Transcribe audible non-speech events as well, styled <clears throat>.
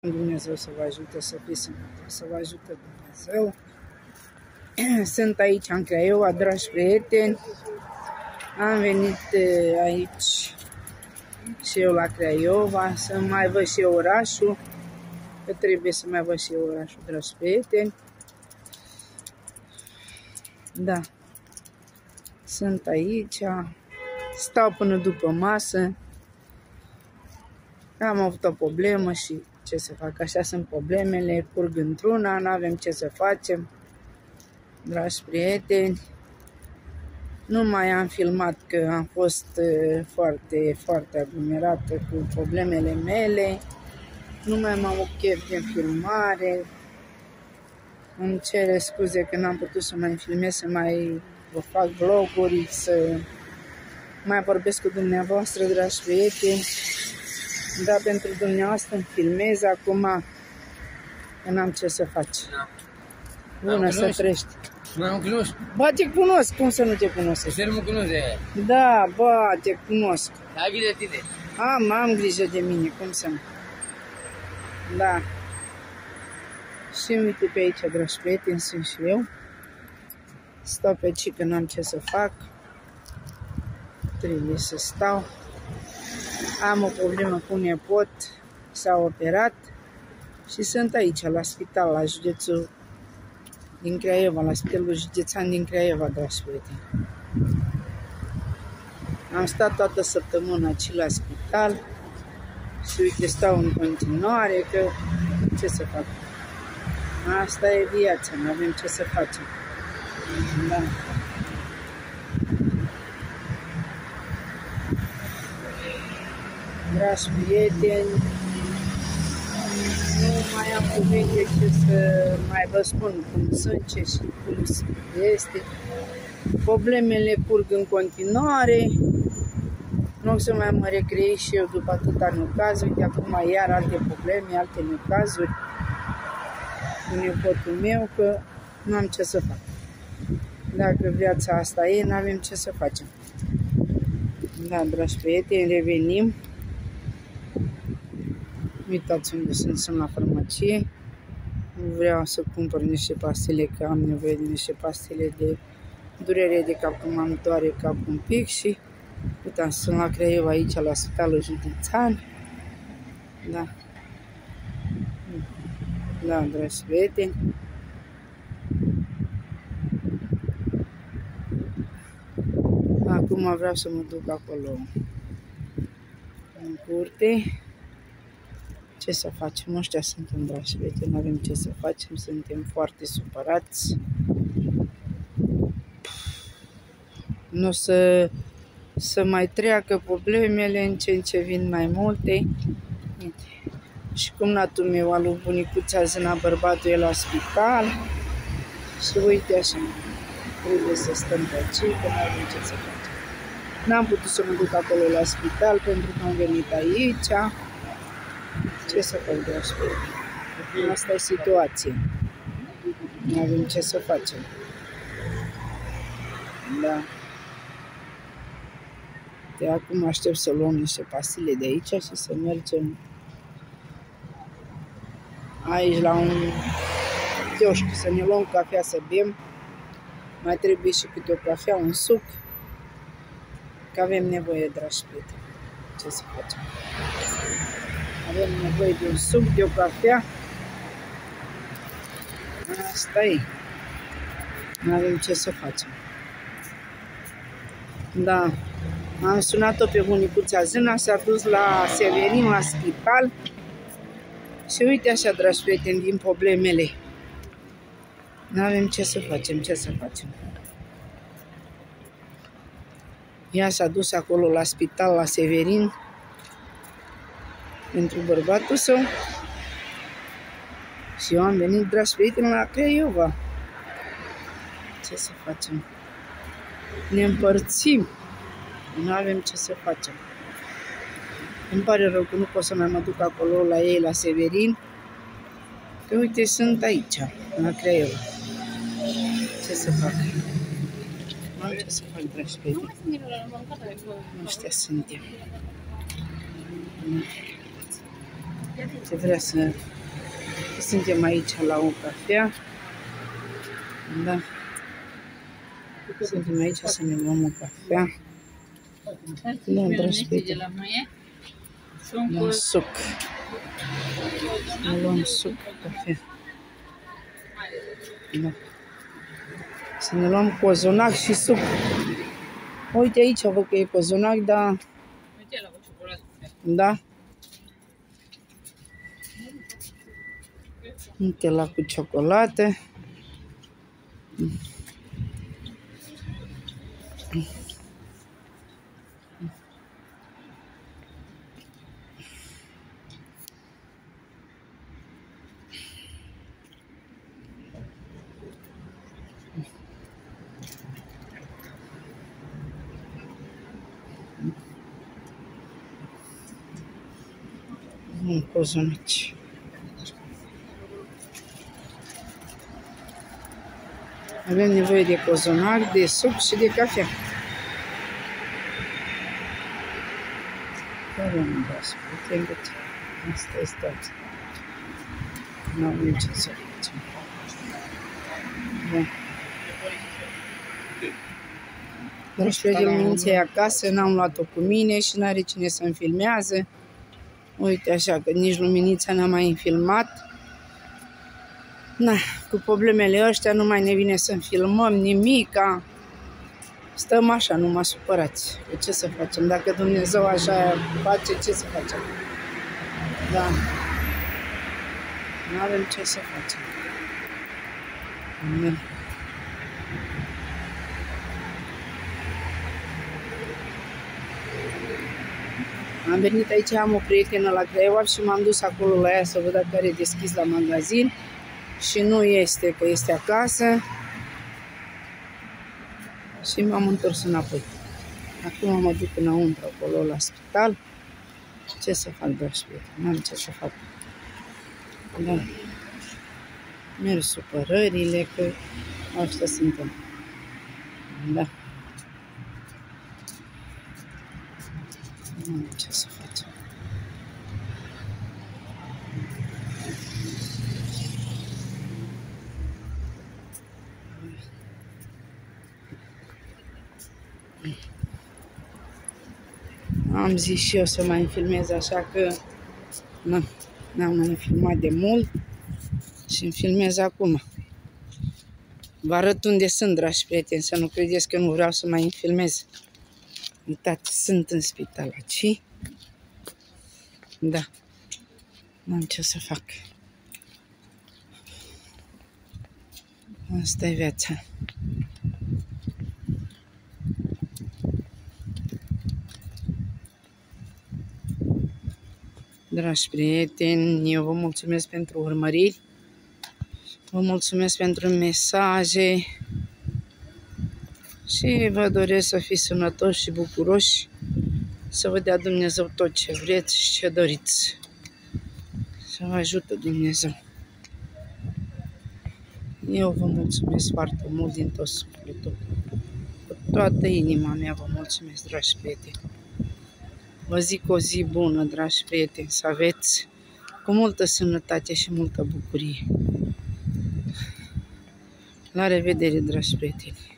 Dumnezeu să vă ajute să fiți sănătoși, să vă ajute Dumnezeu. <clears throat> Sunt aici în Craiova, dragi prieteni. Am venit aici și eu la Craiova să mai văd și eu orașul. Că trebuie să mai văd și eu orașul, dragi prieteni. Da. Sunt aici. Stau până după masă. Am avut o problemă și ce să fac, așa sunt problemele, curg într-una, nu avem ce să facem. Dragi prieteni, nu mai am filmat că am fost foarte, foarte aglomerată cu problemele mele. Nu mai m-am chef de filmare. Îmi cere scuze că n-am putut să mai filmez, să mai vă fac vloguri, să mai vorbesc cu dumneavoastră, dragi prieteni. Da, pentru dumneavoastră îmi filmez acum, că n-am ce să faci. Da. Bună să trești. Nu cunosc. Ba, te cunosc, cum să nu te cunosc? Să nu mă cunoște. Da, ba, te cunosc. Ai grijă de tine. Am, am grijă de mine, cum să nu. Da. Și uite pe aici, dragi prieteni, sunt și eu. Stau pe aici că n-am ce să fac. Trebuie să stau. Am o problemă cu un nepot, s-a operat și sunt aici, la spital, la județul din Craiova, la spitalul județean din Craiova, dragi prieteni. Am stat toată săptămâna aici la spital și uite, stau în continuare, că ce să fac? Asta e viața, nu avem ce să facem. Da. Dragi prieteni, nu mai am cuvinte ce să mai vă spun cum sunt, ce și cum este. Problemele curg în continuare, nu o să mai mă recrei și eu după atâta necaz, uite acum iar alte probleme, alte necazuri cu nepotul meu, că nu am ce să fac. Dacă viața asta e, nu avem ce să facem. Da, dragi prieteni, revenim. Uitați unde sunt, sunt la farmacie. Vreau să cumpăr niște pastile, că am nevoie de niște pastile de durere de cap, că m-am doare cap un pic și uitați, sunt la Craiova aici, la Spitalul Județean. Da. Da, dragi prieteni. Acum vreau să mă duc acolo în curte. Ce să facem? Ăștia suntem dragi prieteni, nu avem ce să facem, suntem foarte supărați. Nu să, să mai treacă problemele în ce în ce vin mai multe. Și cum natul meu al lui bunicuța zâna bărbatul e la spital. Și uite așa, trebuie să stăm pe aici, că nu avem ce să facem. N-am putut să mă duc acolo la spital pentru că am venit aici. Ce să fac, dragi prieteni? Asta e situația. Nu avem ce să facem. Da. De acum aștept să luăm niște pastile de aici și să mergem aici la un chioșc să ne luăm cafea să bem. Mai trebuie și câte o cafea, un suc. Că avem nevoie, dragi prieteni. Ce să facem? Avem nevoie de un suc, de o cafea. Asta e. Nu avem ce să facem. Da. Am sunat-o pe bunicuța Zâna, s-a dus la Severin, la spital. Și uite așa, dragi prieteni, din problemele. Nu avem ce să facem, ce să facem. Ea s-a dus acolo la spital, la Severin, pentru bărbatul său. Și eu am venit, dragi prieteni, la Craiova. Ce să facem? Ne împărțim. Nu avem ce să facem. Îmi pare rău că nu pot să mai mă duc acolo la ei, la Severin. Că uite, sunt aici, la Craiova. Ce să fac? Nu am ce să fac, dragi prieteni. Nu știu, suntem. Ce vrea să... Suntem aici la o cafea. Da. Suntem aici să ne luăm o cafea. Da, dragi prieteni. Da, suc. Ne luăm suc, cafea. Da. Să ne luăm cozonac și suc. Uite aici, văd că e cozonac, dar... Da? Nutella cu ciocolată. Un cozonaci. Avem nevoie de cozonac, de suc și de cafea. Care nu da să putem, asta este tot. Nu avem ce să facem. Da. Deci pe dimineața acasă, n-am luat-o cu mine și n-are cine să-mi filmează. Uite așa, că nici luminița n-a mai filmat. Na, cu problemele ăștia nu mai ne vine să filmăm nimica. Stăm așa, nu mă supărați. De ce să facem? Dacă Dumnezeu așa face, ce să facem? Da. Nu avem ce să facem. Amen. Am venit aici, am o prietenă la Craiova și m-am dus acolo la ea să văd dacă are deschis la magazin și nu este, că este acasă și m-am întors înapoi. Acum mă duc înăuntru acolo la spital. Ce să fac, dragi prieteni? N-am ce să fac. Da. Merg supărările, că așa suntem. Da. Nu ce să facem. Am zis și eu să mai filmez așa că nu, n-am mai filmat de mult și îmi filmez acum. Vă arăt unde sunt, dragi prieteni, să nu credeți că nu vreau să mai filmez. Uitați, sunt în spital aici. Da. N-am ce să fac. Asta e viața. Dragi prieteni, eu vă mulțumesc pentru urmăriri. Vă mulțumesc pentru mesaje și vă doresc să fiți sănătoși și bucuroși, să vă dea Dumnezeu tot ce vreți și ce doriți. Să vă ajută Dumnezeu. Eu vă mulțumesc foarte mult din tot sufletul. Cu toată inima mea vă mulțumesc, dragi prieteni. Vă zic o zi bună, dragi prieteni, să aveți cu multă sănătate și multă bucurie. La revedere, dragi prieteni!